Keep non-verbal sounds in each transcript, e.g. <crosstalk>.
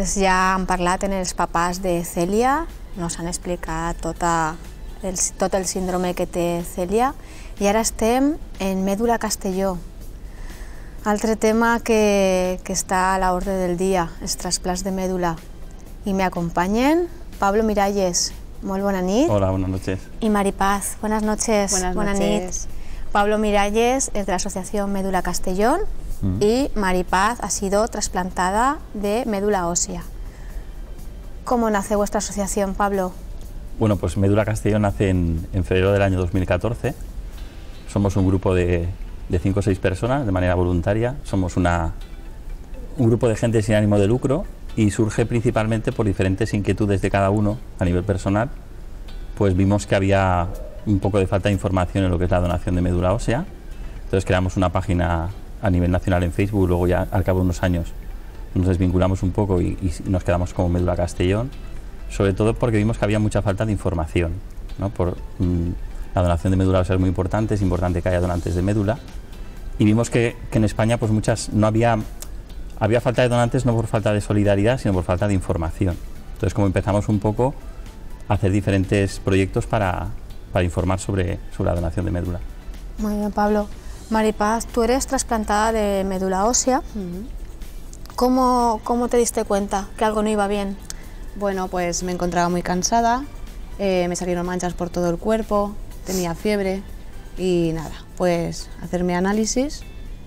Pues ja han parlat en els papàs de Cèlia, nos han explicat tota el, tot el síndrome que té Cèlia i ara estem en Mèdula Castelló. Altre tema que, que està a l'ordre del dia, els trasplants de mèdula. I me acompanyen Pablo Miralles, molt bona nit. Hola, buenas noches. Y Maripaz, buenas noches. Buenas Buena noches. nit. Pablo Miralles es de la Asociación Médula Castellón Mm. y Maripaz ha sido trasplantada de médula ósea. ¿Cómo nace vuestra asociación, Pablo? Bueno, pues Medula Castellón nace en, en febrero del año 2014. Somos un grupo de, de cinco o seis personas de manera voluntaria. Somos una, un grupo de gente sin ánimo de lucro y surge principalmente por diferentes inquietudes de cada uno a nivel personal. Pues vimos que había un poco de falta de información en lo que es la donación de médula ósea. Entonces creamos una página a nivel nacional en Facebook, luego ya al cabo de unos años nos desvinculamos un poco y, y nos quedamos como Médula Castellón, sobre todo porque vimos que había mucha falta de información. ¿no? Por, mm, la donación de médula ósea es muy importante, es importante que haya donantes de médula. Y vimos que, que en España pues muchas no había, había falta de donantes no por falta de solidaridad, sino por falta de información. Entonces como empezamos un poco a hacer diferentes proyectos para, para informar sobre, sobre la donación de médula. Muy bien, Pablo. Maripaz, tú eres trasplantada de médula ósea. ¿Cómo, ¿Cómo te diste cuenta que algo no iba bien? Bueno, pues me encontraba muy cansada, eh, me salieron manchas por todo el cuerpo, tenía fiebre y nada, pues hacerme análisis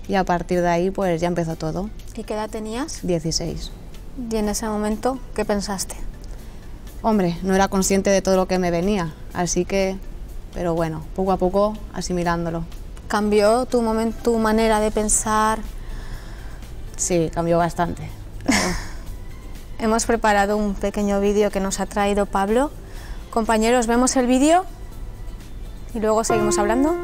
y a partir de ahí pues ya empezó todo, ¿Y qué edad tenías? 16. Y en ese momento, ¿qué pensaste? Hombre, no era consciente de todo lo que me venía, así que, pero bueno, poco a poco asimilándolo. ¿Cambió tu, momen- tu manera de pensar? Sí, cambió bastante. <laughs> Hemos preparado un pequeño vídeo que nos ha traído Pablo. Compañeros, ¿vemos el vídeo? Y luego seguimos hablando.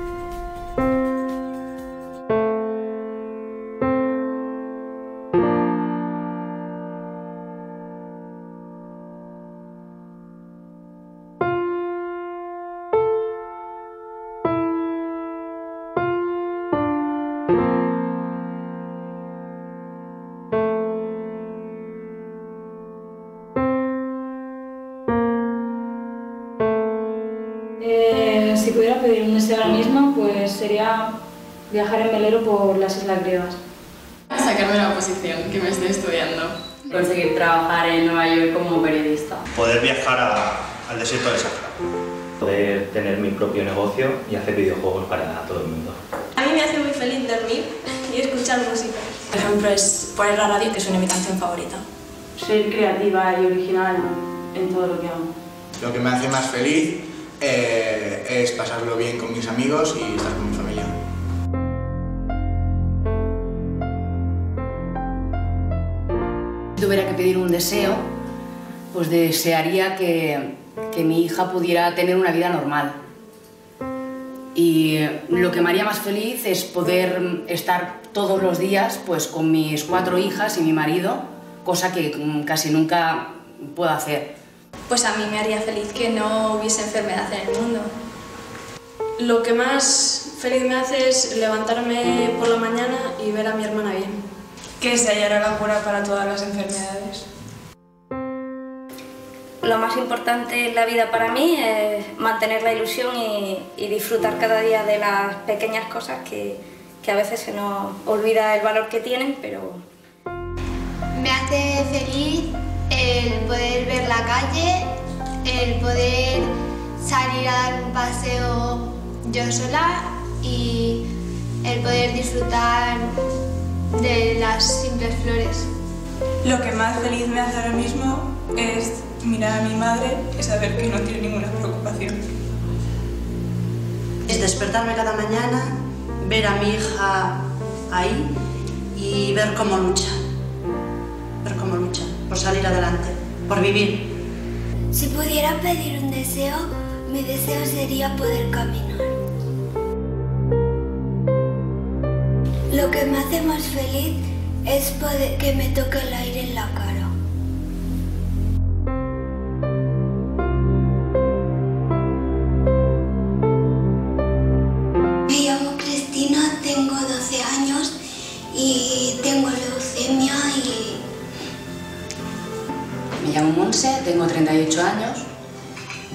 Viajar en velero por las islas griegas. Sacarme la oposición que me estoy estudiando. conseguir trabajar en Nueva York como periodista. poder viajar a- al desierto del Sahara. poder tener mi propio negocio y hacer videojuegos para todo el mundo. A mí me hace muy feliz dormir y escuchar música. Por ejemplo, es poner la radio, que es mi canción favorita. Ser creativa y original en todo lo que hago. Lo que me hace más feliz eh, es pasarlo bien con mis amigos y estar con tuviera que pedir un deseo, pues desearía que, que mi hija pudiera tener una vida normal. Y lo que me haría más feliz es poder estar todos los días pues, con mis cuatro hijas y mi marido, cosa que casi nunca puedo hacer. Pues a mí me haría feliz que no hubiese enfermedad en el mundo. Lo que más feliz me hace es levantarme por la mañana y ver a mi hermana bien. Que se hallara la cura para todas las enfermedades. Lo más importante en la vida para mí es mantener la ilusión y, y disfrutar cada día de las pequeñas cosas que, que a veces se nos olvida el valor que tienen, pero Me hace feliz el poder ver la calle, el poder salir a dar un paseo yo sola y el poder disfrutar de las simples flores. Lo que más feliz me hace ahora mismo es mirar a mi madre y saber que no tiene ninguna preocupación. Es despertarme cada mañana, ver a mi hija ahí y ver cómo lucha. Ver cómo lucha por salir adelante, por vivir. Si pudiera pedir un deseo, mi deseo sería poder caminar. Lo que me hace más feliz es que me toque el aire en la cara. Me llamo Cristina, tengo 12 años y tengo leucemia y Monse, tengo 38 años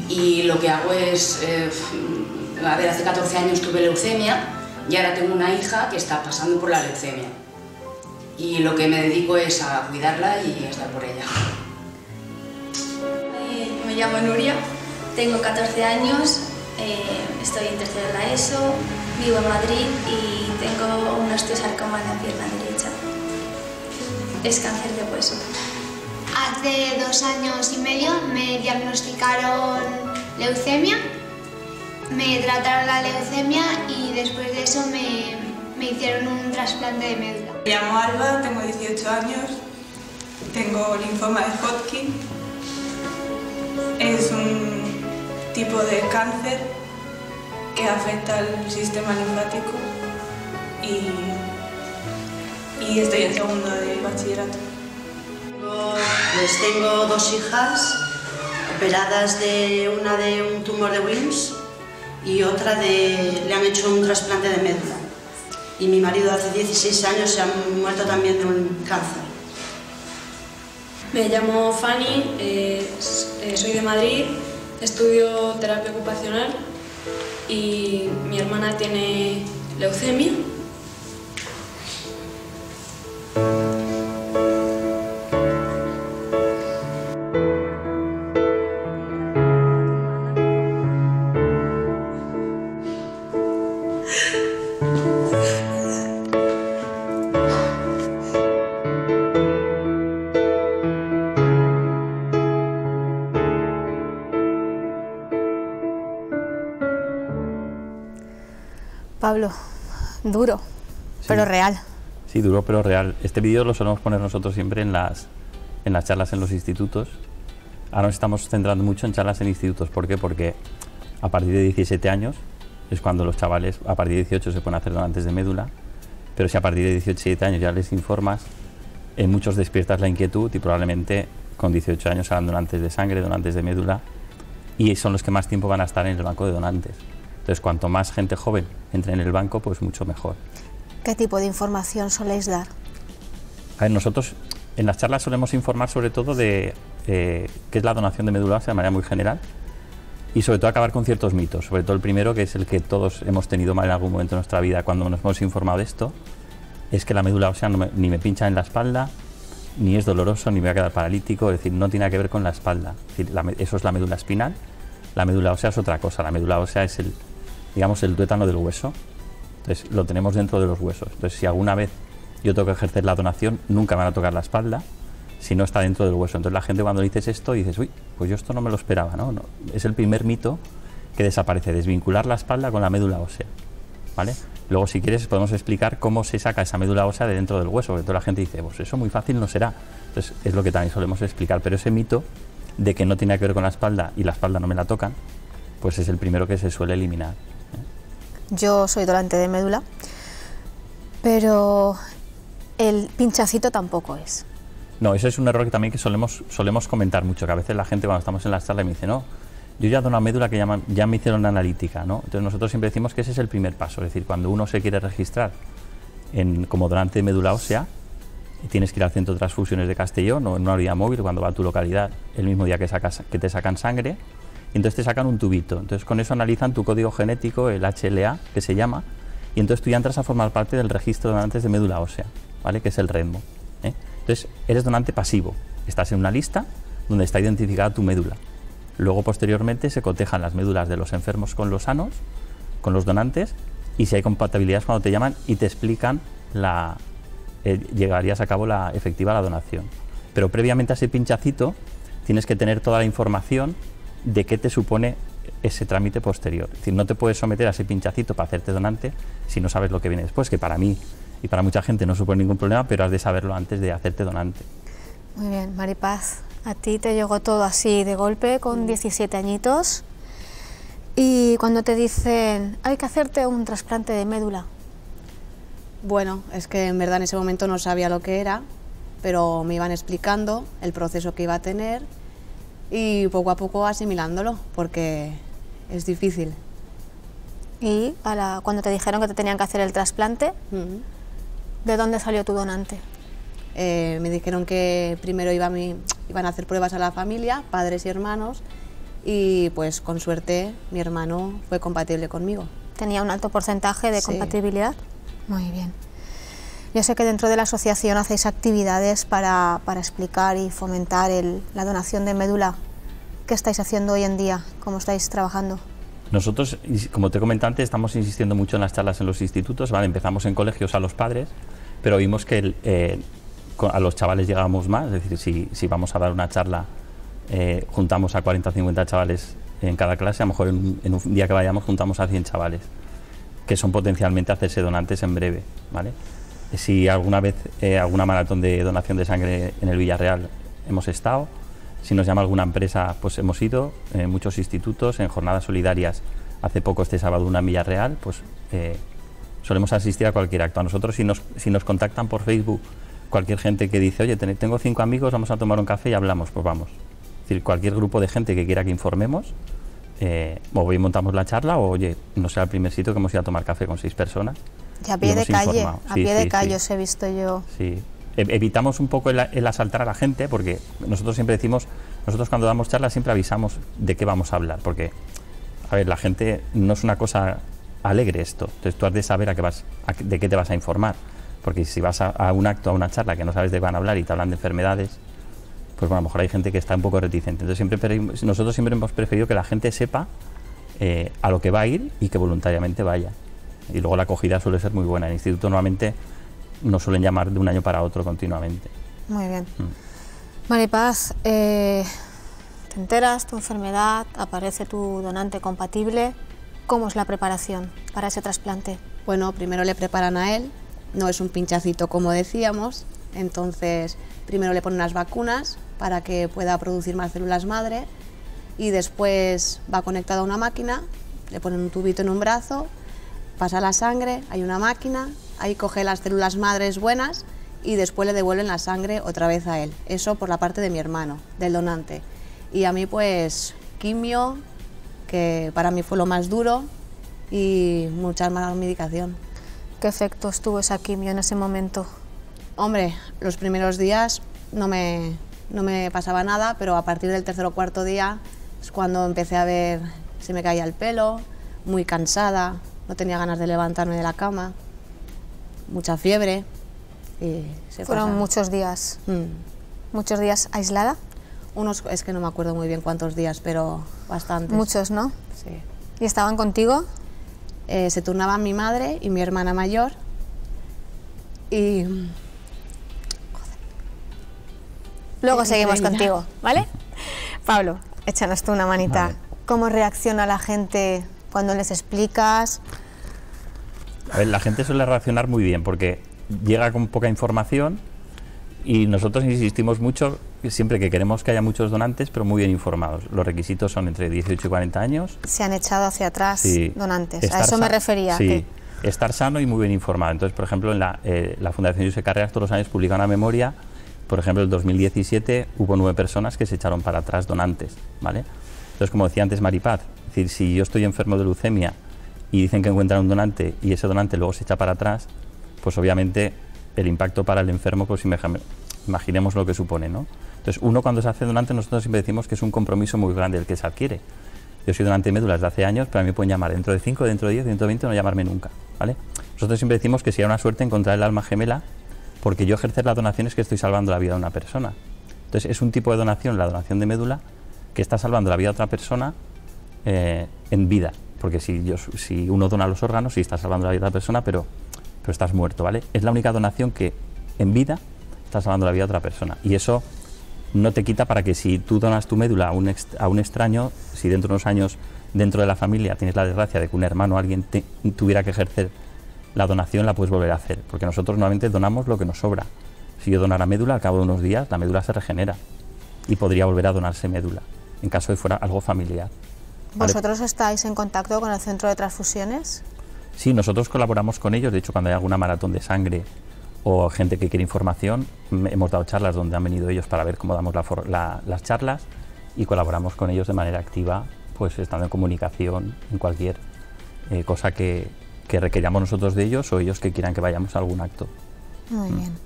y lo que hago es, eh, a ver, hace 14 años tuve leucemia y ahora tengo una hija que está pasando por la leucemia. Y lo que me dedico es a cuidarla y a estar por ella. Eh, me llamo Nuria, tengo 14 años, eh, estoy en tercero de la ESO, vivo en Madrid y tengo un osteosarcoma en la pierna derecha. Es cáncer de hueso. Hace dos años y medio me diagnosticaron leucemia, me trataron la leucemia y después de eso me, me hicieron un trasplante de médula. Me llamo Alba, tengo 18 años, tengo linfoma de Hodgkin. Es un tipo de cáncer que afecta al sistema linfático y, y estoy en segundo de bachillerato. Pues tengo dos hijas operadas de una de un tumor de Wilms y otra le han hecho un trasplante de médula. Y mi marido hace 16 años se ha muerto también de un cáncer. Me llamo Fanny, eh, soy de Madrid, estudio terapia ocupacional y mi hermana tiene leucemia. Pablo, duro, pero real. Sí, duro pero real. Este vídeo lo solemos poner nosotros siempre en las, en las charlas en los institutos. Ahora nos estamos centrando mucho en charlas en institutos. ¿Por qué? Porque a partir de 17 años es cuando los chavales, a partir de 18 se pueden hacer donantes de médula, pero si a partir de 17 años ya les informas, en muchos despiertas la inquietud y probablemente con 18 años serán donantes de sangre, donantes de médula, y son los que más tiempo van a estar en el banco de donantes. Entonces, cuanto más gente joven entre en el banco, pues mucho mejor. ¿Qué tipo de información soléis dar? A ver, nosotros en las charlas solemos informar sobre todo de eh, qué es la donación de médula ósea de manera muy general y sobre todo acabar con ciertos mitos. Sobre todo el primero, que es el que todos hemos tenido mal en algún momento de nuestra vida cuando nos hemos informado de esto, es que la médula ósea no me- ni me pincha en la espalda, ni es doloroso, ni me va a quedar paralítico, es decir, no tiene que ver con la espalda. Es decir, la eso es la médula espinal, la médula ósea es otra cosa, la médula ósea es el, digamos, el tuétano del hueso. Entonces, lo tenemos dentro de los huesos. Entonces, si alguna vez yo tengo que ejercer la donación, nunca me van a tocar la espalda si no está dentro del hueso. Entonces, la gente cuando dices esto, dices, uy, pues yo esto no me lo esperaba, ¿no? Es el primer mito que desaparece, desvincular la espalda con la médula ósea, ¿vale? Luego, si quieres, podemos explicar cómo se saca esa médula ósea de dentro del hueso, porque toda la gente dice, pues eso muy fácil no será. Entonces, es lo que también solemos explicar, pero ese mito de que no tiene que ver con la espalda y la espalda no me la tocan, pues es el primero que se suele eliminar. Yo soy donante de médula, pero el pinchacito tampoco es. No, ese es un error que también que solemos, solemos comentar mucho, que a veces la gente cuando estamos en la sala me dice, no, yo ya dono médula que ya, me- hicieron analítica, ¿no? Entonces nosotros siempre decimos que ese es el primer paso, es decir, cuando uno se quiere registrar en, como donante de médula ósea, tienes que ir al centro de transfusiones de Castellón o en una unidad móvil cuando va a tu localidad el mismo día que, sacas, que te sacan sangre, entonces te sacan un tubito. Entonces con eso analizan tu código genético, el HLA, que se llama, y entonces tú ya entras a formar parte del registro de donantes de médula ósea, ¿vale? Que es el REDMO. ¿eh? Entonces eres donante pasivo, estás en una lista donde está identificada tu médula. Luego posteriormente se cotejan las médulas de los enfermos con los sanos, con los donantes, y si hay compatibilidades cuando te llaman y te explican la, eh, llegarías a cabo la efectiva la donación. Pero previamente a ese pinchacito tienes que tener toda la información de qué te supone ese trámite posterior. Es decir, no te puedes someter a ese pinchacito para hacerte donante si no sabes lo que viene después, que para mí y para mucha gente no supone ningún problema, pero has de saberlo antes de hacerte donante. Muy bien, Maripaz, a ti te llegó todo así de golpe con 17 añitos y cuando te dicen hay que hacerte un trasplante de médula, Bueno, es que en verdad en ese momento no sabía lo que era, pero me iban explicando el proceso que iba a tener y poco a poco asimilándolo, porque es difícil. y a la- cuando te dijeron que te tenían que hacer el trasplante, ¿de dónde salió tu donante? Eh, me dijeron que primero iba mi, iban a hacer pruebas a la familia, padres y hermanos, y pues con suerte mi hermano fue compatible conmigo. ¿Tenía un alto porcentaje de Sí. compatibilidad? Muy bien. Yo sé que dentro de la asociación hacéis actividades para, explicar y fomentar el- la donación de médula. ¿Qué estáis haciendo hoy en día? ¿Cómo estáis trabajando? Nosotros, como te comenté estamos insistiendo mucho en las charlas en los institutos. Empezamos en colegios a los padres, pero vimos que el, eh, a los chavales llegábamos más. Es decir, si, vamos a dar una charla, eh, juntamos a 40 o 50 chavales en cada clase, a lo mejor en un día que vayamos juntamos a 100 chavales, que son potencialmente hacerse donantes en breve. ¿vale? Si alguna vez eh, alguna maratón de donación de sangre en el Villarreal hemos estado, si nos llama alguna empresa, pues hemos ido, en muchos institutos, en jornadas solidarias, hace poco este sábado una en Villarreal, pues eh, solemos asistir a cualquier acto. A nosotros si nos, si nos contactan por Facebook, cualquier gente que dice, oye, ten- tengo cinco amigos, vamos a tomar un café y hablamos, pues vamos. Es decir, cualquier grupo de gente que quiera que informemos, eh, o bien montamos la charla, o oye, no sea el primer sitio que hemos ido a tomar café con seis personas. Y a y pie de calle, informado. a Sí, pie de calle os he visto yo. Sí. E- Evitamos un poco el, el asaltar a la gente porque nosotros siempre decimos, nosotros cuando damos charlas siempre avisamos de qué vamos a hablar, porque, a ver, la gente no es una cosa alegre esto, entonces tú has de saber a qué vas, a de qué te vas a informar, porque si vas a, a un acto, a una charla que no sabes de qué van a hablar y te hablan de enfermedades, pues bueno, a lo mejor hay gente que está un poco reticente. Entonces siempre nosotros siempre hemos preferido que la gente sepa eh, a lo que va a ir y que voluntariamente vaya. Y luego la acogida suele ser muy buena. En el instituto normalmente nos suelen llamar de un año para otro continuamente. Muy bien. Mm. Maripaz, eh, te enteras tu enfermedad, aparece tu donante compatible. ¿Cómo es la preparación para ese trasplante? Bueno, primero le preparan a él, no es un pinchacito como decíamos, entonces primero le ponen unas vacunas para que pueda producir más células madre y después va conectado a una máquina, le ponen un tubito en un brazo, pasa la sangre, hay una máquina, ahí coge las células madres buenas y después le devuelven la sangre otra vez a él. Eso por la parte de mi hermano, del donante. Y a mí pues quimio, que para mí fue lo más duro, y mucha más medicación. ¿Qué efectos tuvo esa quimio en ese momento? Hombre, los primeros días no me, no me pasaba nada, pero a partir del tercer o cuarto día es cuando empecé a ver, se me caía el pelo, muy cansada, no tenía ganas de levantarme de la cama, mucha fiebre. Y se Fueron pasa. muchos días. Mm. ¿Muchos días aislada? Unos, es que no me acuerdo muy bien cuántos días, pero bastantes. Muchos, ¿no? Sí. ¿Y estaban contigo? Eh, se turnaban mi madre y mi hermana mayor. Y Luego Entre seguimos ellas. contigo, ¿vale? <laughs> Pablo, échanos tú una manita. Vale. ¿Cómo reacciona la gente cuando les explicas? A ver, la gente suele reaccionar muy bien porque llega con poca información y nosotros insistimos mucho siempre que queremos que haya muchos donantes, pero muy bien informados. Los requisitos son entre 18 y 40 años. Se han echado hacia atrás Sí. donantes. A Estar eso me refería. Sí, que- estar sano y muy bien informado. Entonces, por ejemplo, en la, eh, la Fundación José Carreras todos los años publica una memoria. Por ejemplo, en el 2017 hubo nueve personas que se echaron para atrás donantes, ¿vale? Entonces, como decía antes Maripaz, decir, si yo estoy enfermo de leucemia y dicen que encuentran un donante y ese donante luego se echa para atrás, pues obviamente el impacto para el enfermo, pues imag- imaginemos lo que supone, ¿no? Entonces, uno cuando se hace donante, nosotros siempre decimos que es un compromiso muy grande el que se adquiere. Yo soy donante de médulas de hace años, pero a mí me pueden llamar dentro de 5, dentro de 10, dentro de 20, no llamarme nunca, ¿vale? Nosotros siempre decimos que sería una suerte encontrar el alma gemela, porque yo ejercer la donación es que estoy salvando la vida de una persona. Entonces, es un tipo de donación, la donación de médula, que está salvando la vida de otra persona eh, en vida. Porque si, yo, si uno dona los órganos, sí está salvando la vida de otra persona, pero, pero estás muerto, ¿vale? Es la única donación que en vida está salvando la vida de otra persona. Y eso no te quita para que si tú donas tu médula a un, a un extraño, si dentro de unos años dentro de la familia tienes la desgracia de que un hermano o alguien te- tuviera que ejercer la donación, la puedes volver a hacer. Porque nosotros normalmente donamos lo que nos sobra. Si yo donara médula, al cabo de unos días, la médula se regenera y podría volver a donarse médula, en caso de fuera algo familiar. ¿Vale? ¿Vosotros estáis en contacto con el centro de transfusiones? Sí, nosotros colaboramos con ellos. De hecho, cuando hay alguna maratón de sangre o gente que quiere información, mm, hemos dado charlas donde han venido ellos para ver cómo damos la for- la- las charlas y colaboramos con ellos de manera activa, pues estando en comunicación en cualquier eh, cosa que, que requeramos nosotros de ellos o ellos que quieran que vayamos a algún acto. Muy Mm. bien.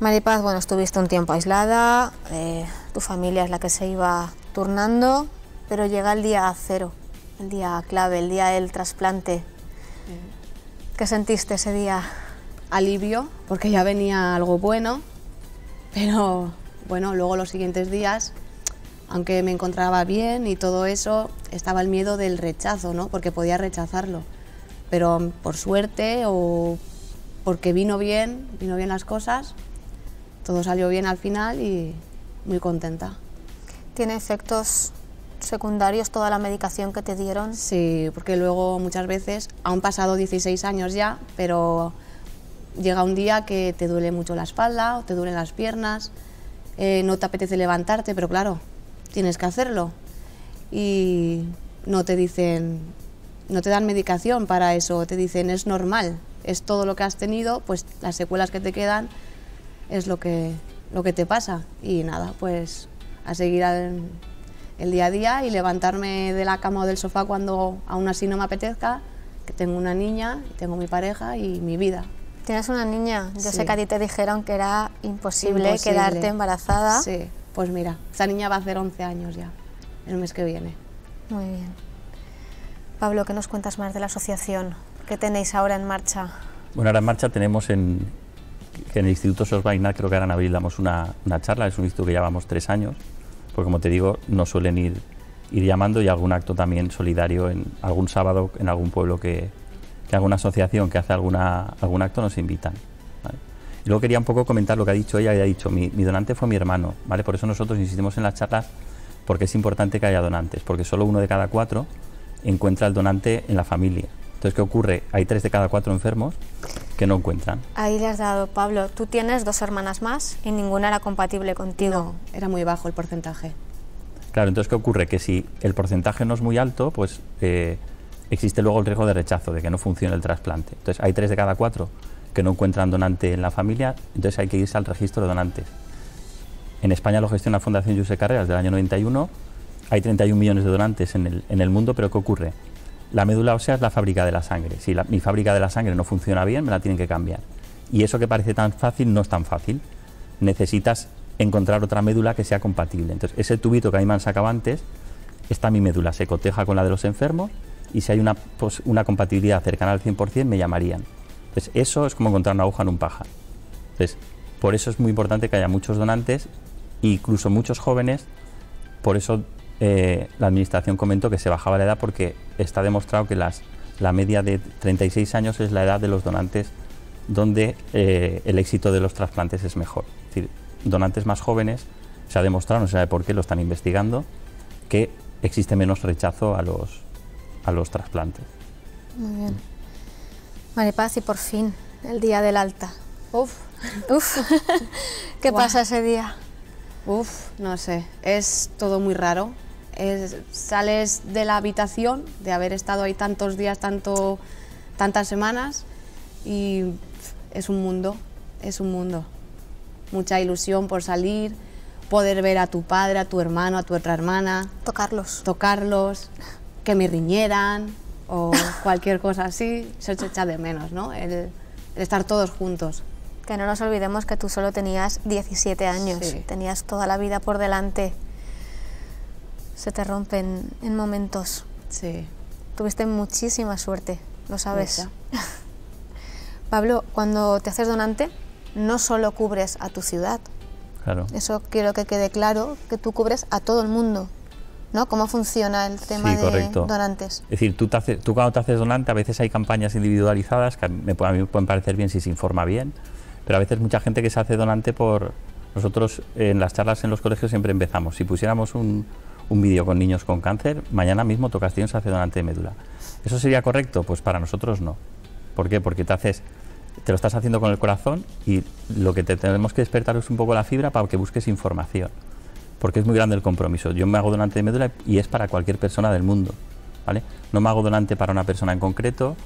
Maripaz, bueno, estuviste un tiempo aislada, eh, tu familia es la que se iba turnando, pero llega el día cero, el día clave, el día del trasplante. ¿Qué sentiste ese día? Alivio, porque ya venía algo bueno, pero bueno, luego los siguientes días, aunque me encontraba bien y todo eso, estaba el miedo del rechazo, ¿no? Porque podía rechazarlo. Pero por suerte o porque vino bien, vino bien las cosas, todo salió bien al final y muy contenta. ¿Tiene efectos secundarios toda la medicación que te dieron? Sí, porque luego muchas veces, han pasado 16 años ya, pero llega un día que te duele mucho la espalda o te duelen las piernas, eh, no te apetece levantarte, pero claro, tienes que hacerlo. Y no te dicen, no te dan medicación para eso, te dicen es normal, es todo lo que has tenido, pues las secuelas que te quedan es lo que, lo que te pasa. Y nada, pues a seguir al- el día a día y levantarme de la cama o del sofá cuando aún así no me apetezca, que tengo una niña, tengo mi pareja y mi vida. Tienes una niña, yo Sí. sé que a ti te dijeron que era imposible, Imposible. quedarte embarazada. Sí, pues mira, esa niña va a hacer 11 años ya, el mes que viene. Muy bien. Pablo, ¿qué nos cuentas más de la asociación? ¿Qué tenéis ahora en marcha? Bueno, ahora en marcha tenemos en, en el Instituto Sosbaina, creo que ahora en abril damos una, una charla, es un instituto que llevamos tres años, porque como te digo, nos suelen ir, ir llamando y algún acto también solidario en algún sábado en algún pueblo que, que alguna asociación que hace alguna, algún acto nos invitan. Y luego quería un poco comentar lo que ha dicho ella, ella ha dicho, mi, mi donante fue mi hermano, ¿vale? Por eso nosotros insistimos en las charlas, porque es importante que haya donantes, porque solo uno de cada cuatro encuentra el donante en la familia. Entonces, ¿qué ocurre? Hay tres de cada cuatro enfermos que no encuentran. Ahí le has dado, Pablo. Tú tienes dos hermanas más y ninguna era compatible contigo. era muy bajo el porcentaje. Claro, entonces, ¿qué ocurre? Que si el porcentaje no es muy alto, pues eh, existe luego el riesgo de rechazo, de que no funcione el trasplante. Entonces, hay tres de cada cuatro que no encuentran donante en la familia, entonces hay que irse al registro de donantes. En España lo gestiona la Fundación José Carreras del año 91. Hay 31 millones de donantes en el, en el mundo, pero ¿qué ocurre? La médula ósea es la fábrica de la sangre. Si mi fábrica de la sangre no funciona bien, me la tienen que cambiar. Y eso que parece tan fácil no es tan fácil. Necesitas encontrar otra médula que sea compatible. Entonces, ese tubito que a mí me han sacado antes, está mi médula, se coteja con la de los enfermos y si hay una, una compatibilidad cercana al 100% me llamarían. Entonces, eso es como encontrar una aguja en un pajar. Entonces, por eso es muy importante que haya muchos donantes, incluso muchos jóvenes. Por eso eh, la administración comentó que se bajaba la edad porque está demostrado que las, la media de 36 años es la edad de los donantes donde eh, el éxito de los trasplantes es mejor. Es decir, donantes más jóvenes se ha demostrado, no se sabe por qué, lo están investigando, que existe menos rechazo a los, a los trasplantes. Muy bien. Maripaz, y por fin, el día del alta. Uf. Uf. <laughs> ¿Qué pasa ese día? Uf, no sé, es todo muy raro. Es- sales de la habitación, de haber estado ahí tantos días, tanto, tantas semanas, y es un mundo, es un mundo. Mucha ilusión por salir, poder ver a tu padre, a tu hermano, a tu otra hermana. Tocarlos. Tocarlos, que me riñeran o <laughs> cualquier cosa así. Se echa de menos, ¿no? El, el estar todos juntos. Que no nos olvidemos que tú solo tenías 17 años, Sí. tenías toda la vida por delante. Se te rompen en momentos. Sí. Tuviste muchísima suerte, lo sabes. <laughs> Pablo, cuando te haces donante, no solo cubres a tu ciudad, Claro. eso quiero que quede claro, que tú cubres a todo el mundo, ¿no? ¿Cómo funciona el tema Sí, de correcto. donantes? Es decir, tú, te haces- tú cuando te haces donante, a veces hay campañas individualizadas que a mí, me, a mí me pueden parecer bien si se informa bien, pero a veces mucha gente que se hace donante por... Nosotros en las charlas en los colegios siempre empezamos. Si pusiéramos un, un vídeo con niños con cáncer, mañana mismo Castellón se hace donante de médula. ¿Eso sería correcto? Pues para nosotros no. ¿Por qué? Porque te haces... Te lo estás haciendo con el corazón y lo que te tenemos que despertar es un poco la fibra para que busques información porque es muy grande el compromiso. Yo me hago donante de médula y es para cualquier persona del mundo, ¿vale? No me hago donante para una persona en concreto,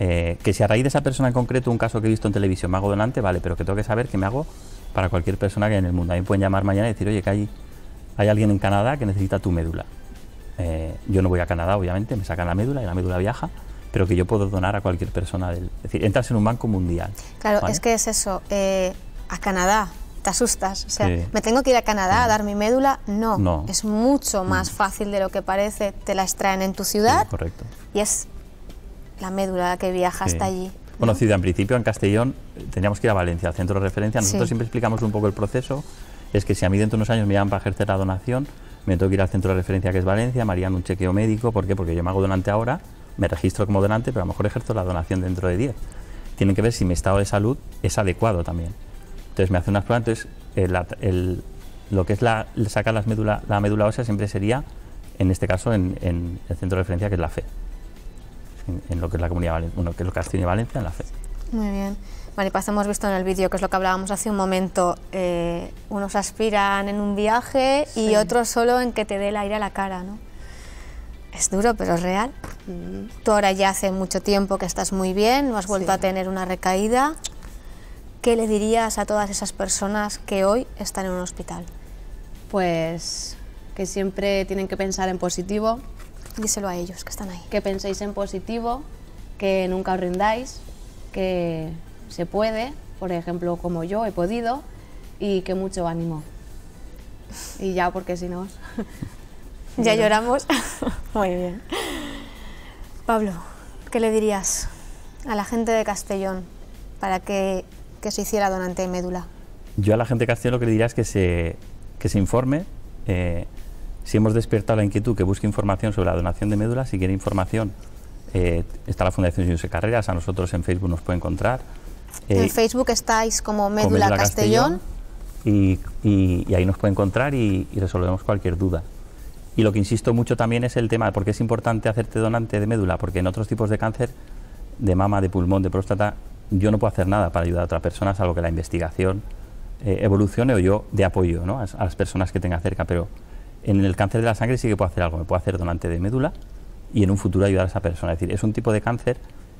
eh, que si a raíz de esa persona en concreto, un caso que he visto en televisión, me hago donante, vale, pero que tengo que saber que me hago para cualquier persona que en el mundo. A mí me pueden llamar mañana y decir, oye, que hay, hay alguien en Canadá que necesita tu médula. Eh, yo no voy a Canadá, obviamente, me sacan la médula y la médula viaja, pero que yo puedo donar a cualquier persona del... Es decir, entras en un banco mundial. Claro, ¿vale? es que es eso, eh, a Canadá, te asustas. O sea, Sí. ¿me tengo que ir a Canadá a dar mi médula? No. No. Es mucho más fácil de lo que parece. Te la extraen en tu ciudad Sí, correcto. y es la médula la que viaja hasta allí. Bueno, ciudad, en principio en Castellón eh, teníamos que ir a Valencia, al centro de referencia. Nosotros siempre explicamos un poco el proceso. Es que si a mí dentro de unos años me llaman para ejercer la donación, me tengo que ir al centro de referencia que es Valencia, me harían un chequeo médico. ¿Por qué? Porque yo me hago donante ahora, me registro como donante, pero a lo mejor ejerzo la donación dentro de 10. Tienen que ver si mi estado de salud es adecuado también. Entonces me hacen unas pruebas, entonces lo que es la, sacar las médula, la médula ósea siempre sería, en este caso, en, el centro de referencia que es la FE, en, lo que es la comunidad bueno, que es lo que y Valencia, en la FE. Muy bien. Maripaz, hemos visto en el vídeo, que es lo que hablábamos hace un momento, eh, unos aspiran en un viaje y Sí. otros solo en que te dé el aire a la cara, ¿no? Es duro, pero es real. Tú ahora ya hace mucho tiempo que estás muy bien, no has vuelto Sí. a tener una recaída. ¿Qué le dirías a todas esas personas que hoy están en un hospital? Pues que siempre tienen que pensar en positivo. Díselo a ellos que están ahí. Que penséis en positivo, que nunca os rindáis, que se puede, por ejemplo, como yo he podido, y que mucho ánimo. Y ya, porque si no... <laughs> Ya Bueno. lloramos. <laughs> Muy bien. Pablo, ¿qué le dirías a la gente de Castellón para que, que se hiciera donante de médula? Yo a la gente de Castellón lo que le diría es que se, que se informe. eh, si hemos despertado la inquietud, que busque información sobre la donación de médula. Si quiere información, eh, está la Fundación José Carreras. A nosotros en Facebook nos puede encontrar. Eh, en Facebook estáis como Médula, Castellón. y, y- y ahí nos puede encontrar y, y resolvemos cualquier duda. Y lo que insisto mucho también es el tema de por qué es importante hacerte donante de médula, porque en otros tipos de cáncer, de mama, de pulmón, de próstata, yo no puedo hacer nada para ayudar a otra persona, salvo que la investigación eh, evolucione o yo de apoyo ¿no? a, a las personas que tenga cerca. Pero en el cáncer de la sangre sí que puedo hacer algo, me puedo hacer donante de médula y en un futuro ayudar a esa persona. Es decir, es un tipo de cáncer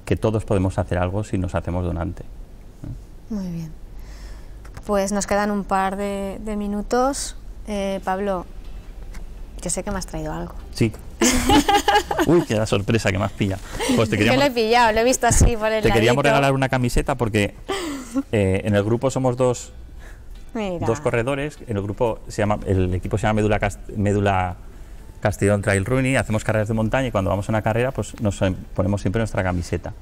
que todos podemos hacer algo si nos hacemos donante. Muy bien. Pues nos quedan un par de, de minutos. Eh, Pablo, yo sé que me has traído algo. Sí. <laughs> Uy, qué la sorpresa que me has pillado. Pues te Yo lo he queríamos, pillado, lo he visto así por el te queríamos regalar una camiseta porque eh, en el grupo somos dos, Mira. dos corredores. En el grupo se llama, el equipo se llama Médula, Cast- Médula Castellón Trail Running. Hacemos carreras de montaña y cuando vamos a una carrera, pues nos eh, ponemos siempre nuestra camiseta.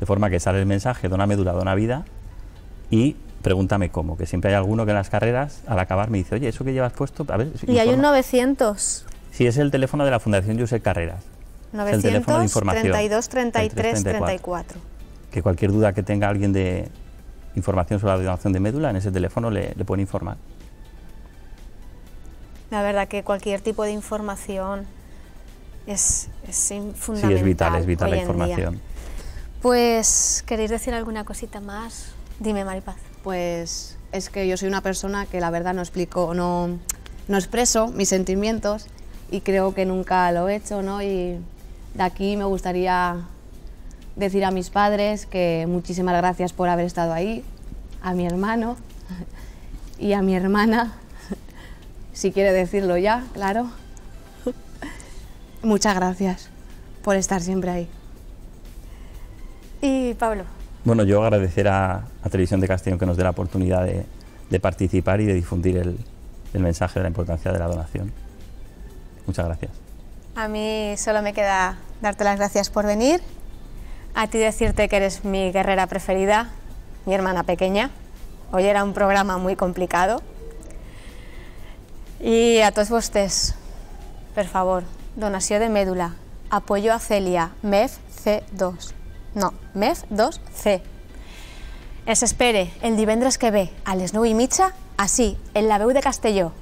De forma que sale el mensaje, dona médula, dona vida. Y pregúntame cómo, que siempre hay alguno que en las carreras, al acabar, me dice, oye, eso que llevas puesto, a ver, Y hay un informa". 900. Sí, es el teléfono de la Fundación Josep Carreras. Es el teléfono de 900 información. 32 33 34. 34. Que cualquier duda que tenga alguien de información sobre la donación de médula, en ese teléfono le, le pueden informar. La verdad que cualquier tipo de información es, es in- Sí, fundamental. es vital, es vital la en día. información. Pues, ¿queréis decir alguna cosita más? Dime, Maripaz. Pues es que yo soy una persona que la verdad no explico, no, no expreso mis sentimientos y creo que nunca lo he hecho, ¿no? Y de aquí me gustaría decir a mis padres que muchísimas gracias por haber estado ahí, a mi hermano <laughs> y a mi hermana, si quiere decirlo ya, claro. Muchas gracias por estar siempre ahí. Y Pablo, Bueno, yo agradecer a, a Televisión de Castellón que nos dé la oportunidad de, de participar y de difundir el, el mensaje de la importancia de la donación. Muchas gracias. a mí solo me queda darte las gracias por venir, a ti decirte que eres mi guerrera preferida, mi hermana pequeña. Hoy era un programa muy complicado. Y a tots vostès, per favor, donació de mèdula, apoyo a Celia, MEF C2. No, MEF 2C. Els espere el divendres que ve a les 9 i mitja, així, en la veu de Castelló,